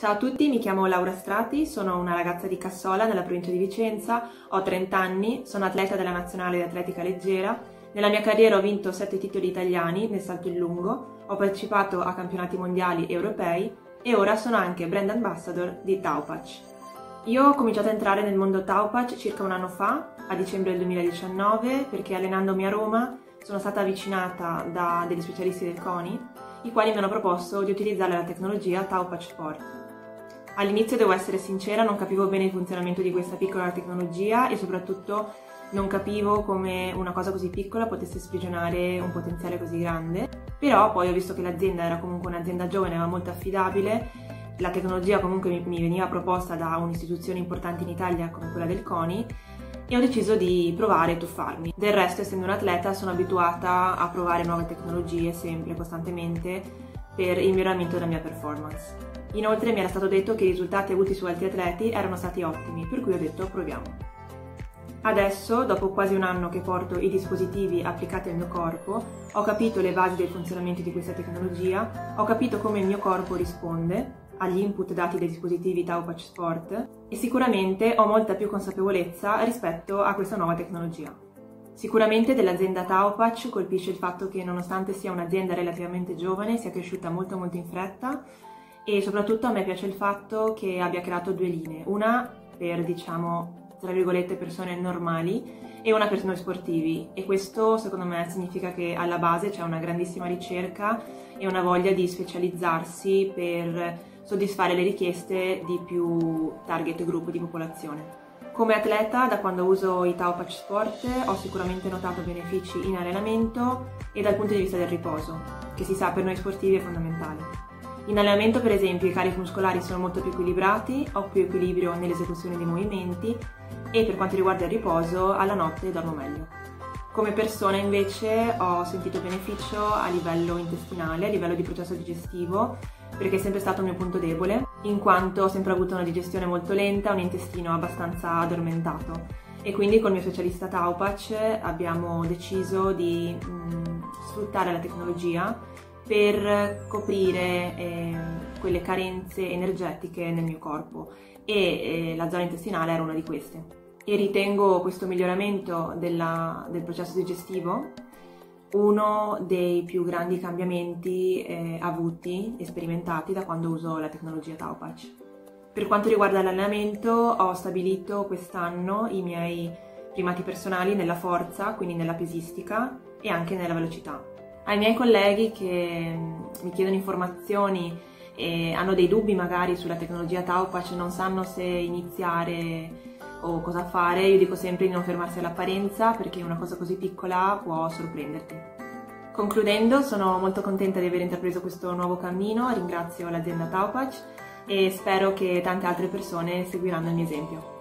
Ciao a tutti, mi chiamo Laura Strati, sono una ragazza di Cassola nella provincia di Vicenza, ho 30 anni, sono atleta della nazionale di atletica leggera. Nella mia carriera ho vinto 7 titoli italiani nel salto in lungo, ho partecipato a campionati mondiali e europei e ora sono anche brand ambassador di Taupac. Io ho cominciato a entrare nel mondo Taupac circa un anno fa, a dicembre del 2019, perché allenandomi a Roma sono stata avvicinata da degli specialisti del CONI, i quali mi hanno proposto di utilizzare la tecnologia Taupac Sport. All'inizio devo essere sincera, non capivo bene il funzionamento di questa piccola tecnologia e soprattutto non capivo come una cosa così piccola potesse sprigionare un potenziale così grande, però poi ho visto che l'azienda era comunque un'azienda giovane, ma molto affidabile, la tecnologia comunque mi veniva proposta da un'istituzione importante in Italia come quella del CONI e ho deciso di provare e tuffarmi. Del resto, essendo un atleta, sono abituata a provare nuove tecnologie sempre, costantemente, per il miglioramento della mia performance. Inoltre mi era stato detto che i risultati avuti su altri atleti erano stati ottimi, per cui ho detto proviamo. Adesso, dopo quasi un anno che porto i dispositivi applicati al mio corpo, ho capito le basi del funzionamento di questa tecnologia, ho capito come il mio corpo risponde agli input dati dai dispositivi Taupatch Sport e sicuramente ho molta più consapevolezza rispetto a questa nuova tecnologia. Sicuramente dell'azienda Taupatch colpisce il fatto che nonostante sia un'azienda relativamente giovane sia cresciuta molto molto in fretta e soprattutto a me piace il fatto che abbia creato due linee, una per diciamo tra virgolette persone normali e una per noi sportivi e questo secondo me significa che alla base c'è una grandissima ricerca e una voglia di specializzarsi per soddisfare le richieste di più target group di popolazione. Come atleta, da quando uso i Tau Patch Sport, ho sicuramente notato benefici in allenamento e dal punto di vista del riposo, che si sa per noi sportivi è fondamentale. In allenamento, per esempio, i carichi muscolari sono molto più equilibrati, ho più equilibrio nell'esecuzione dei movimenti e per quanto riguarda il riposo, alla notte dormo meglio. Come persona invece ho sentito beneficio a livello intestinale, a livello di processo digestivo, perché è sempre stato un mio punto debole, in quanto ho sempre avuto una digestione molto lenta, un intestino abbastanza addormentato. E quindi col mio specialista Taupac abbiamo deciso di mh, sfruttare la tecnologia per coprire eh, quelle carenze energetiche nel mio corpo e eh, la zona intestinale era una di queste. E ritengo questo miglioramento della, del processo digestivo uno dei più grandi cambiamenti eh, avuti e sperimentati da quando uso la tecnologia Taupac. Per quanto riguarda l'allenamento, ho stabilito quest'anno i miei primati personali nella forza, quindi nella pesistica e anche nella velocità ai miei colleghi che mm, mi chiedono informazioni e hanno dei dubbi magari sulla tecnologia Taupac, non sanno se iniziare o cosa fare, io dico sempre di non fermarsi all'apparenza perché una cosa così piccola può sorprenderti. Concludendo, sono molto contenta di aver intrapreso questo nuovo cammino, ringrazio l'azienda Taupac e spero che tante altre persone seguiranno il mio esempio.